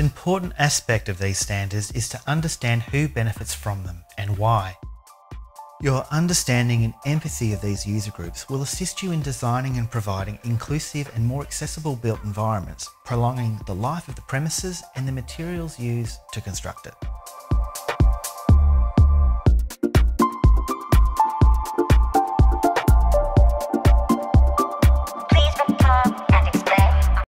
most important aspect of these standards is to understand who benefits from them and why. Your understanding and empathy of these user groups will assist you in designing and providing inclusive and more accessible built environments, prolonging the life of the premises and the materials used to construct it.